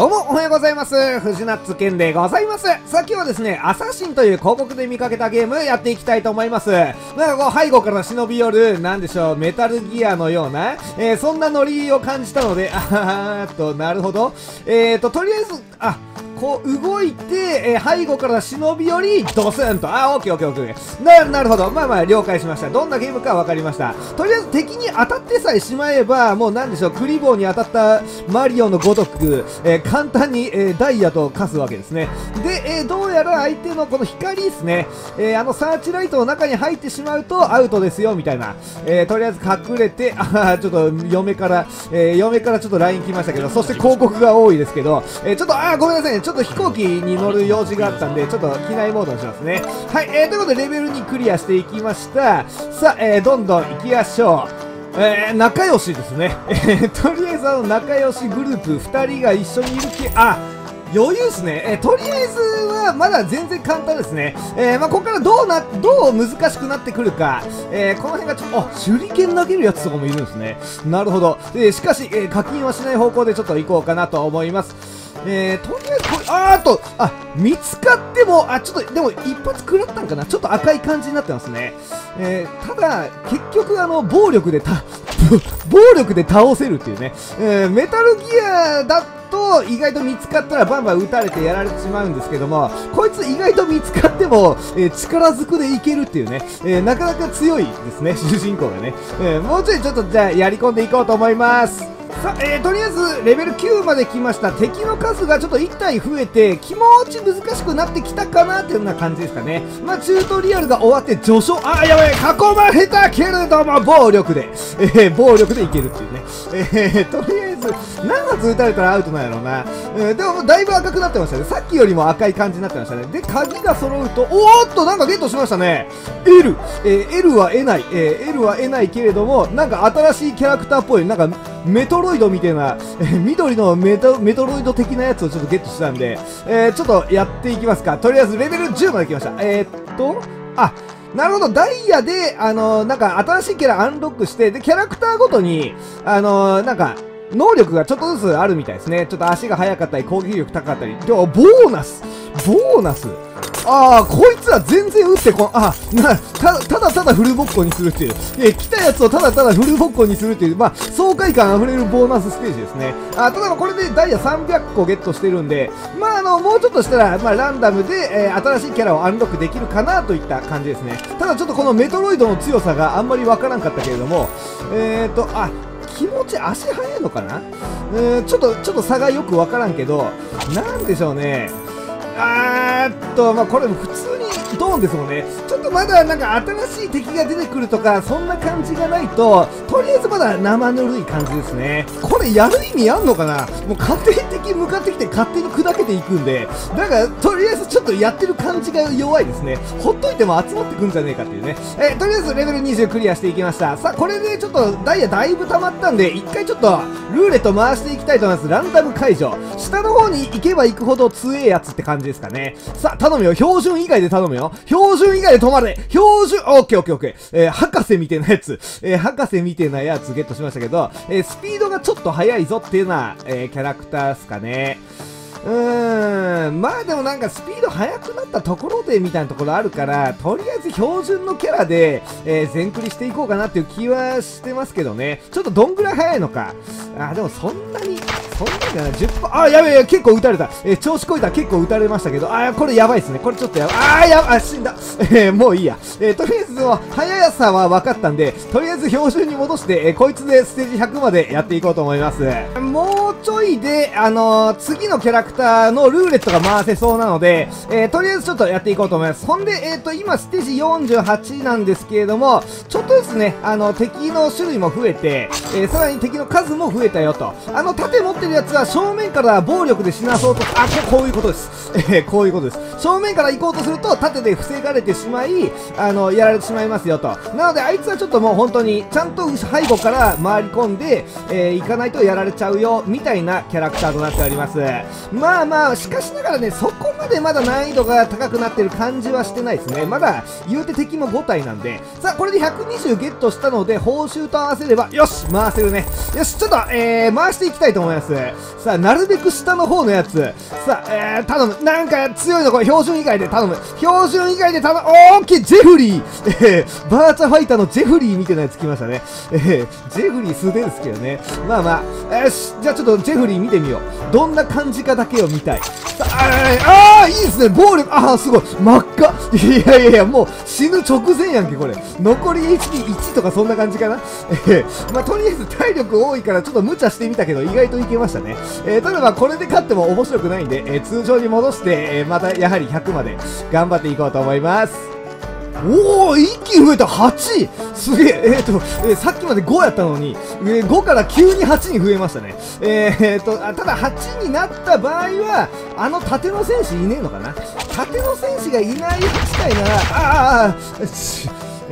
どうもおはようございます。藤ナッツ健でございます。さあ今日はですね、アサシンという広告で見かけたゲームやっていきたいと思います。なんかこう背後から忍び寄る、なんでしょう、メタルギアのような、えー、そんなノリを感じたので、あははと、なるほど。えーと、とりあえず、あ、こう動いて、えー、背後から忍び寄り、ドスンと。あ、オッケーオッケーオッケー。な、なるほど。まあまあ、了解しました。どんなゲームか分かりました。とりあえず敵に当たってさえしまえば、もうなんでしょう、クリボーに当たったマリオのごとく、えー、簡単に、えー、ダイヤと化すわけですね。で、えどうやら相手のこの光ですね、えあのサーチライトの中に入ってしまうとアウトですよ、みたいな。えとりあえず隠れて、あちょっと嫁から、え嫁からちょっと LINE 来ましたけど、そして広告が多いですけど、えちょっと、あごめんなさいね、ちょっと飛行機に乗る用事があったんで、ちょっと機内モードにしますね。はい、えー、ということでレベル2クリアしていきました。さあ、えー、どんどん行きましょう。えー、仲良しですね。えー、とりあえずあの仲良しグループ2人が一緒にいるけ、あ、余裕ですね。えー、とりあえずはまだ全然簡単ですね。えー、まあ、ここからどうな、どう難しくなってくるか。えー、この辺がちょっと、あ、手裏剣投げるやつとかもいるんですね。なるほど。え、しかし、え課金はしない方向でちょっと行こうかなと思います。えー、とりあ、ーっと、あ、見つかっても、あ、ちょっと、でも一発食らったんかな？ちょっと赤い感じになってますね。えー、ただ、結局、あの、暴力でた、暴力で倒せるっていうね。えー、メタルギアだと、意外と見つかったらバンバン撃たれてやられてしまうんですけども、こいつ意外と見つかっても、えー、力ずくでいけるっていうね、えー、なかなか強いですね、主人公がね。えー、もうちょいちょっとじゃあやり込んでいこうと思います。さあ、えー、とりあえずレベル9まで来ました敵の数がちょっと1体増えて気持ち難しくなってきたかなっていうような感じですかねまあチュートリアルが終わって序章あやばい囲まれたけれども暴力で、えー、暴力でいけるっていうねえー、とり何発撃たれたらアウトなんやろうな、えー、でもだいぶ赤くなってましたね。さっきよりも赤い感じになってましたね。で鍵が揃うとおーっとなんかゲットしましたね。L、えー、L は得ない、えー、L は得ないけれどもなんか新しいキャラクターっぽいなんかメトロイドみたいな、えー、緑のメトメトロイド的なやつをちょっとゲットしたんで、えー、ちょっとやっていきますか。とりあえずレベル10まで来ました。えー、っと、あ、なるほど、ダイヤで、あのー、なんか新しいキャラアンロックして、で、キャラクターごとに、あのー、なんか、能力がちょっとずつあるみたいですね。ちょっと足が速かったり、攻撃力高かったり。でも、ボーナスボーナスああ、こいつは全然打ってこん、あ、な、た、ただただフルボッコにするっていう。え、来たやつをただただフルボッコにするっていう、まあ、爽快感あふれるボーナスステージですね。あ、ただこれでダイヤ300個ゲットしてるんで、まあ、あの、もうちょっとしたら、まあ、ランダムで、えー、新しいキャラをアンロックできるかなといった感じですね。ただちょっとこのメトロイドの強さがあんまりわからんかったけれども、えーと、あ、気持ち足速いのかな？うー、ちょっと、ちょっと差がよくわからんけど、なんでしょうね。あーっと、まあ、これ普通ドーンですもんね。ちょっとまだなんか新しい敵が出てくるとか、そんな感じがないと、とりあえずまだ生ぬるい感じですね。これやる意味あんのかな？もう勝手に向かってきて勝手に砕けていくんで、だからとりあえずちょっとやってる感じが弱いですね。ほっといても集まってくんじゃねえかっていうね。えとりあえずレベル20クリアしていきました。さあ、これでちょっとダイヤだいぶ溜まったんで、一回ちょっとルーレット回していきたいと思います。ランダム解除。下の方に行けば行くほど強えやつって感じですかね。さあ、頼むよ。標準以外で頼むよ。よ。標準以外で止まれ標準、オッケーオッケーオッケー。えー、博士みたいなやつ、えー、博士みたいなやつゲットしましたけど、えー、スピードがちょっと速いぞっていうのは、えー、キャラクターですかね。うーん、まあでもなんかスピード速くなったところでみたいなところあるから、とりあえず標準のキャラで、えー、全クリしていこうかなっていう気はしてますけどね。ちょっとどんぐらい速いのか。あ、でもそんなに、そんなんじゃない、10分、あ、やべえ、結構打たれた。え、調子こいた結構打たれましたけど、ああ、これやばいですね。これちょっとやばい。あやばい、死んだ。えー、もういいや。えー、とりあえず、速さは分かったんで、とりあえず標準に戻して、え、こいつでステージ100までやっていこうと思います。もうちょいで、あのー、次のキャラクターのルーレットが回せそうなので、えー、とりあえずちょっとやっていこうと思います。ほんで、えっ、と、今ステージ48なんですけれども、ちょっとですね、あの、敵の種類も増えて、えさらに敵の数も増えたよと。あの、盾持ってるやつは正面から暴力で死なそうと、あ、ここういうことです。え、こういうことです。正面から行こうとすると、盾で防がれてしまい、あの、やられてしまいますよと。なので、あいつはちょっともう本当に、ちゃんと背後から回り込んで、え、行かないとやられちゃうよ、みたいななキャラクターとなっております。まあまあ、しかしながらね、そこでまだ難易度が高くなってる感じはしてないですね。まだ、言うて敵も5体なんで、さあ、これで120ゲットしたので、報酬と合わせれば、よし回せるね。よし、ちょっと、えー、回していきたいと思います。さあ、なるべく下の方のやつ。さあ、えー、頼む。なんか強いのこれ、標準以外で頼む。標準以外で頼む。オーケージェフリーえー、バーチャファイターのジェフリーみたいなやつ来ましたね。えー、ジェフリー素手ですけどね。まあまあ、よし、じゃあちょっとジェフリー見てみよう。どんな感じかだけを見たい。さあ、あーあいいですね。暴力、ああすごい。真っ赤。いやいやいや、もう死ぬ直前やんけ、これ。残り HP1 とかそんな感じかな。えー、まあとりあえず体力多いからちょっと無茶してみたけど、意外といけましたね。えー、ただまあこれで勝っても面白くないんで、えー、通常に戻して、え、またやはり100まで頑張っていこうと思います。おお一気に増えた。8すげえ。えっ、と、えー、さっきまで5やったのに、えー、5から急に8に増えましたね。えー、っとただ8になった場合はあの縦の戦士いねえのかな？縦の戦士がいない8体ならああ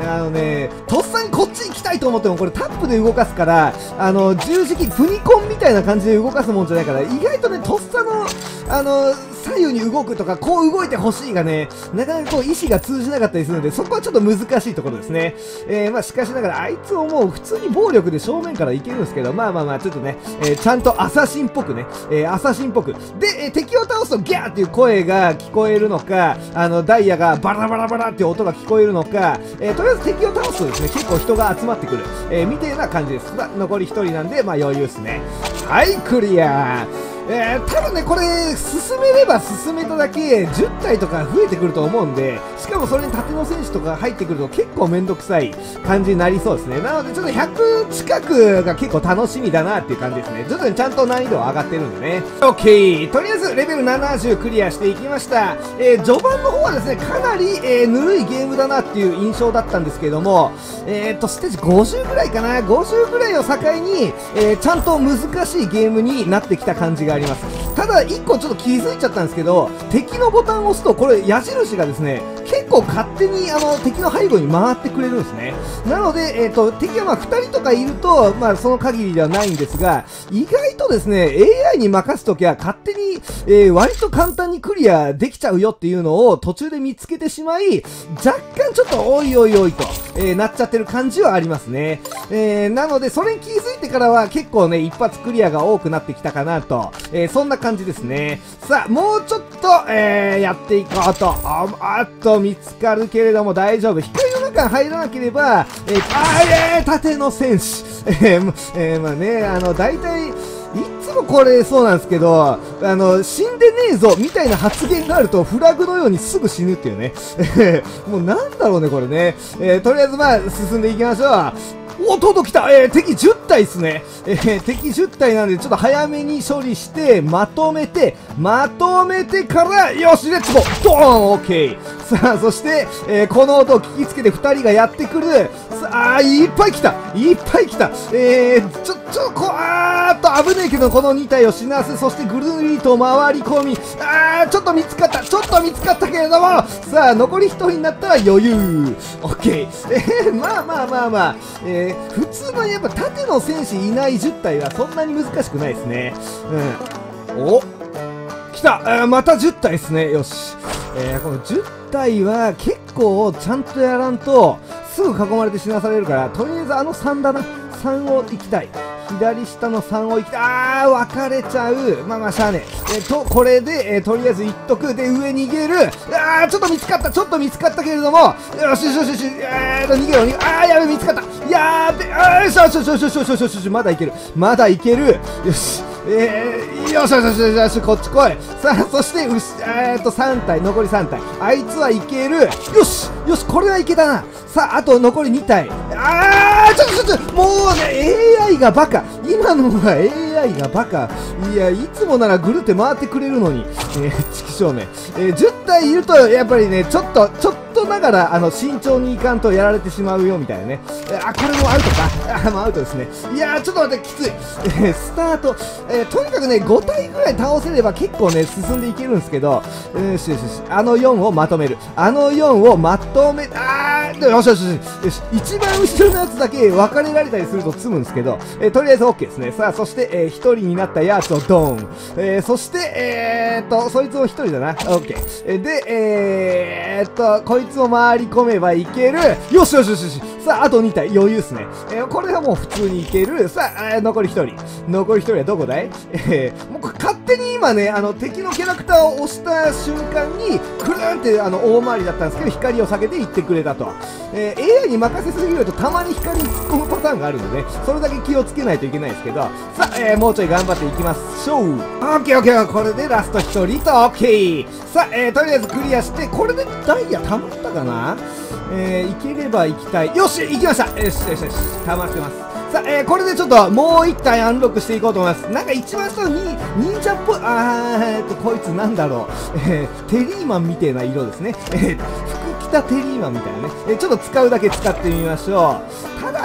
あのね、とっさにこっち行きたいと思っても、これタップで動かすから、あの、十字キー、プニコンみたいな感じで動かすもんじゃないから、意外とね、とっさの、あの、左右に動くとか、こう動いてほしいがね、なかなかこう意思が通じなかったりするので、そこはちょっと難しいところですね。えー、まあしかしながら、あいつをもう普通に暴力で正面からいけるんですけど、まあまあまあ、ちょっとね、えー、ちゃんとアサシンっぽくね、え、アサシンっぽく。で、え、敵を倒すとギャーっていう声が聞こえるのか、あの、ダイヤがバラバラバラっていう音が聞こえるのか、え、とりあえず敵を倒すとですね、結構人が集まってくる、え、みたいな感じです。残り1人なんで、まあ余裕ですね。はい、クリアえー、多分ね、これ、進めれば進めただけ、10体とか増えてくると思うんで、しかもそれに縦の選手とか入ってくると結構めんどくさい感じになりそうですね。なので、ちょっと100近くが結構楽しみだなっていう感じですね。徐々にちゃんと難易度は上がってるんでね。OK! とりあえず、レベル70クリアしていきました。えー、序盤の方はですね、かなり、えー、ぬるいゲームだなっていう印象だったんですけども、えーと、ステージ50ぐらいかな ?50 ぐらいを境に、え、ちゃんと難しいゲームになってきた感じがあります。ただ1個ちょっと気づいちゃったんですけど敵のボタンを押すとこれ矢印がですね結構勝手にあの敵の背後に回ってくれるんですね。なので、えーと、敵はまあ2人とかいると、まあ、その限りではないんですが意外とですね AI に任すときは勝手に、えー、割と簡単にクリアできちゃうよっていうのを途中で見つけてしまい若干ちょっとおいおいおいと、えー、なっちゃってる感じはありますね、えー、なのでそれに気づいてからは結構ね一発クリアが多くなってきたかなと、えーそんな感じですね。さあもうちょっと、えーやっていこうと。ああっと見つかるけれども大丈夫。光の中入らなければ、えー、あー、えー、縦の戦士。えー、えー、まあね、あの、大体、いつもこれそうなんですけど、あの、死んでねえぞみたいな発言があるとフラグのようにすぐ死ぬっていうね。もうなんだろうね、これね。えー、とりあえずまあ、進んでいきましょう。おとうと来たえー、敵10体っすね。えー、敵10体なんで、ちょっと早めに処理して、まとめて、まとめてから、よし、レッツゴードーンオッケーさあ、そして、えー、この音を聞きつけて2人がやってくる。さあ、いっぱい来た。いっぱい来た。えー、ちょ、ちょ、こ、あーっと危ねえけど、この2体を死なせ、そしてぐるりと回り込み、あー、ちょっと見つかった。ちょっと見つかったけれども、さあ、残り1人になったら余裕。オッケーえー、まあまあまあまあ、えー、普通のやっぱ縦の戦士いない10体はそんなに難しくないですね。うん。お来た。あまた10体ですね。よし。えー、この10体は結構ちゃんとやらんと、すぐ囲まれて死なされるからとりあえずあの3だな。3を行きたい。左下の3を行きたい。あー分かれちゃう。まあまあしゃあねえ。とこれで、えとりあえずいっとく。で上逃げる。あーちょっと見つかった。ちょっと見つかったけれども。よしよしよしよし。えーと逃げろ逃げあーやべ見つかった。やーべあーよしよしよしよしよしよしよし。まだいける。まだいける。よし。えー、よしよしよしよしこっち来い。さあそしてうしえー、っと3体残り3体。あいつはいける。よしよしこれはいけたな。さああと残り2体。あーちょっとちょっともうね AI がバカ。今のは AI がバカ。いやいつもならぐるって回ってくれるのに。えー、チキショーね、えー、10体いるとやっぱりねちょっとちょっとながらあの慎重にいかんとやられてしまうよみたいなね。あこれもアウトか。あもうアウトですね。いやーちょっと待ってきつい、えー、スタート、えー、とにかくね5体ぐらい倒せれば結構ね進んでいけるんですけど。よしよしよし。あの4をまとめる。あの4をまとめあー、よしよしよし。よし、一番後ろのやつだけ分かれられたりすると積むんですけど、えー、とりあえず OK ですね。さあ、そして、えー、一人になったやつをドーン。えー、そして、えー、っと、そいつも一人だな。OK。えで、えー、っと、こいつを回り込めばいける。よしよしよしよし。さあ、あと2体、余裕っすね。えー、これはもう普通にいける。さあ、残り1人。残り1人はどこだい？えー、もう勝手に今ね、あの、敵のキャラクターを押した瞬間に、くるんって、あの、大回りだったんですけど、光を避けていってくれたと。えー、AI に任せすぎると、たまに光に突っ込むパターンがあるので、それだけ気をつけないといけないですけど、さあ、えー、もうちょい頑張っていきましょう。オッケーオッケー、これでラスト1人と、オッケー。さあ、えー、とりあえずクリアして、これでダイヤ溜まったかな？えー、行ければ行きたい。よし行きましたよしよしよし、溜まってます。さあ、えー、これでちょっともう1体アンロックしていこうと思います。なんか一番下に忍者っぽい、あー、えーと、こいつなんだろう。えー、テリーマンみたいな色ですね。えー、服着たテリーマンみたいなね。えー、ちょっと使うだけ使ってみましょう。ただ、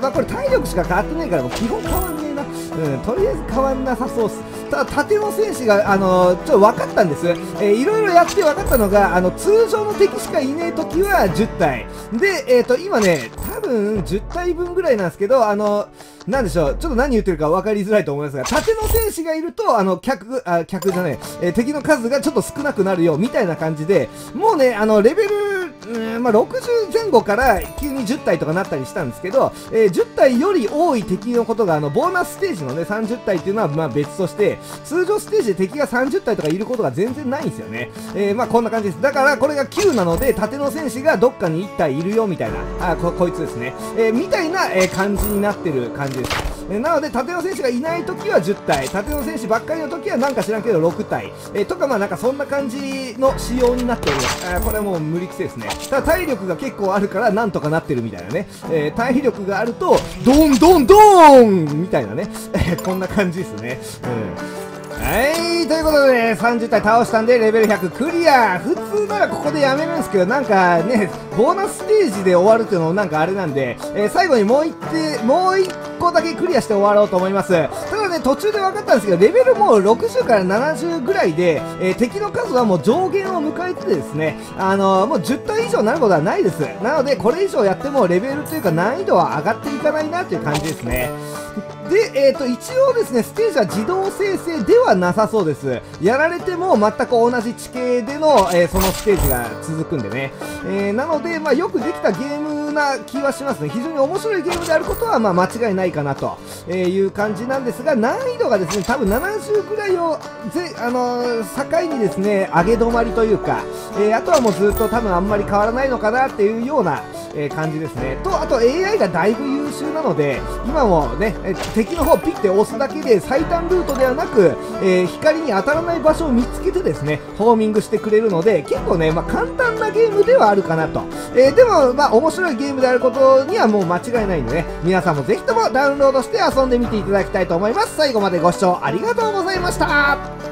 まあこれ体力しか変わってないから、もう基本変わ。うん、とりあえず変わんなさそうっす。ただ、縦の選手が、あのちょっと分かったんです。えー、いろいろやって分かったのが、あの、通常の敵しかいねえ時は10体。で、えっ、ー、と、今ね、多分10体分ぐらいなんですけど、あのなんでしょう、ちょっと何言ってるか分かりづらいと思いますが、縦の戦士がいると、あの、客、あ、客じゃない、え、敵の数がちょっと少なくなるよ、みたいな感じで、もうね、あの、レベル、うん、まあ、60前後から急に10体とかなったりしたんですけど、えー、10体より多い敵のことが、あの、ボーナスステージのね、30体っていうのは、まあ、別として、通常ステージで敵が30体とかいることが全然ないんですよね。えー、まあ、こんな感じです。だから、これが9なので、縦の戦士がどっかに1体いるよ、みたいな、あ、こ、こいつですね。えー、みたいな、え感じになってる感じです。えなので、縦の選手がいないときは10体、縦の選手ばっかりのときはなんか知らんけど6体、えとかまあなんかそんな感じの仕様になっております。あこれはもう無理くせですね。ただ体力が結構あるからなんとかなってるみたいなね。え、体力があると、ドンドンドーンみたいなね。えこんな感じですね。うん。はい、ということで、ね、30体倒したんで、レベル100クリア普通ならここでやめるんですけど、なんかね、ボーナスステージで終わるっていうのもなんかあれなんで、えー、最後にもう一手、もう一個だけクリアして終わろうと思います。ただね、途中で分かったんですけど、レベルも60から70ぐらいで、えー、敵の数はもう上限を迎えてですね、あのー、もう10体以上になることはないです。なので、これ以上やってもレベルというか難易度は上がっていかないなっていう感じですね。で、えっ、ー、と、一応ですね、ステージは自動生成ではなさそうです。やられても全く同じ地形での、えー、そのステージが続くんでね。えー、なので、まあ、よくできたゲームな気はしますね。非常に面白いゲームであることは、まあ、間違いないかなという感じなんですが、難易度がですね、多分70くらいを、ぜ、あのー、境にですね、上げ止まりというか、えあとはもうずっと多分あんまり変わらないのかなっていうような、え、感じですね。と、あと AI がだいぶ優秀なので、今もね、え敵の方ピッて押すだけで最短ルートではなく、えー、光に当たらない場所を見つけてですね、ホーミングしてくれるので、結構ね、まあ、簡単なゲームではあるかなと。えー、でも、まあ、面白いゲームであることにはもう間違いないんでね、皆さんもぜひともダウンロードして遊んでみていただきたいと思います。最後までご視聴ありがとうございました。